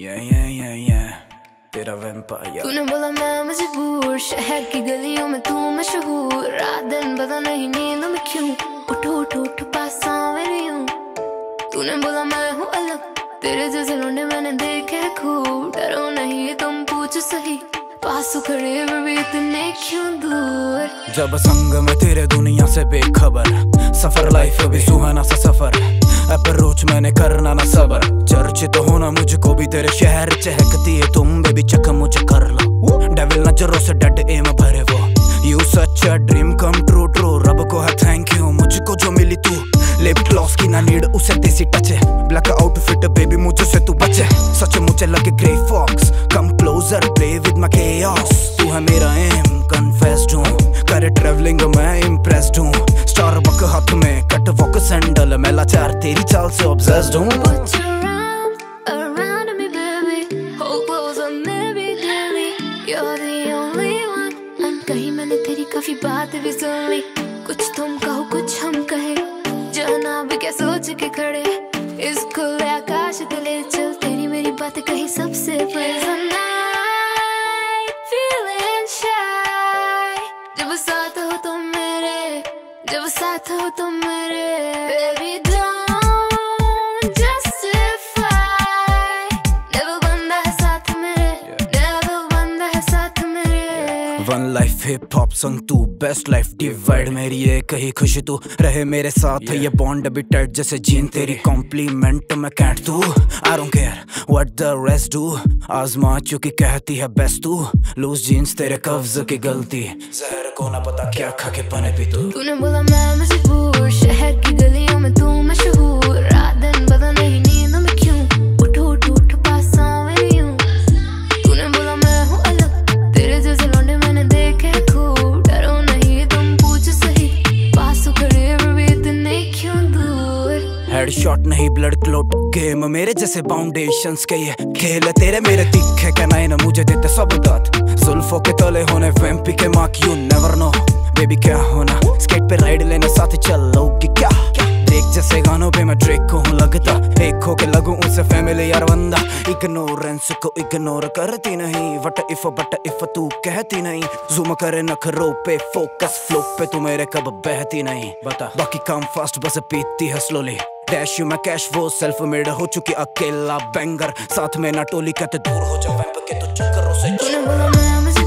Yeah, yeah, yeah, yeah. तेरा vampire तूने बोला मैं मजबूर शहर की गलियों में तू मशहूर। रात दिन पता नहीं नींद में क्यों? उठो उठो उठो पास मेरे यूँ तूने बोला मैं हूँ अलग तेरे जैसे लौंडे मैंने देखे खूब डरो नहीं तुम पूछ सही पास खड़े भी इतने क्यों दूर? जब संग में तेरे दुनिया से बेखबर सफ़र लाइफ भी सुहाना सा सफ़र। अप्रोच मैंने करना ना सबर। चर्चित तो होना मुझको भी तेरे शहर चहकती है। तुम बेबी चक मुझे कर लो। डेविल नज़रों से डट एम भरे वो। You such a dream come true true रब को है थैंक यू मुझको जो मिली तू। लिप ग्लॉस की ना नीड, उसे देसी टच। है ब्लैक आउटफिट बेबी मुझे से तू बचे। सच मुझे लगे grey fox come closer play with my chaos तू है मेरा एम कन्फेस्ड हूँ करे ट्रैवलिंग मैं इम्प्रेस्ड हूँ। तेरी चाल से ऑब्सेस्ड हूँ काफ़ी बात भी सुन ली कुछ तुम कहो, कुछ हम कहे। जाना भी क्या सोच के खड़े? इस खुले आकाश चल, तेरी मेरी बात कही सबसे पसंद जब साथ हो तुम मेरे, जब साथ हो तुम मेरे। वन लाइफ हिप हॉप संग तू बेस्ट लाइफ डिवाइड मेरी ये कही खुशी तू रहे मेरे साथ yeah. ये बॉन्ड अभी टाइट जैसे जीन तेरी कॉम्प्लीमेंट मैं कैट तू I don't care what the rest do आजमा चुकी कहती है बेस्ट तू लूज जीन्स तेरे कब्ज की गलती। जहर को ना पता क्या खा के पने पी तू। तूने बोला मैं मजबूर हेडशॉट नहीं ब्लड क्लॉट गेम मेरे जैसे फाउंडेशंस के ये खेल तेरे मेरे दिखे क्या नहीं ना मुझे देते सब दात जुल्फों के तले होने वैम्पी के mark you never know baby क्या होना? स्केट पे राइड लेने साथ चल चलोगी क्या? ब्रेक जैसे गानों पे मैं ड्रेक को हूँ, लगता। एक हो के लगूं उसे फैमिली यार बंदा। इग्नोरेंस को इग्नोर करती नहीं। वट इफ़ बट इफ़ तू कहती नहीं? जूम करे नखरों पे फोकस फ्लो पे तू मेरे कब बहती नहीं? बता। बाकी काम फास्ट बस पीती है स्लोली डैश यू मैं कैश वो सेल्फ मेड हो चुकी अकेला बैंगर साथ में ना टोली कहते दूर हो जाओ के तो चक्करों से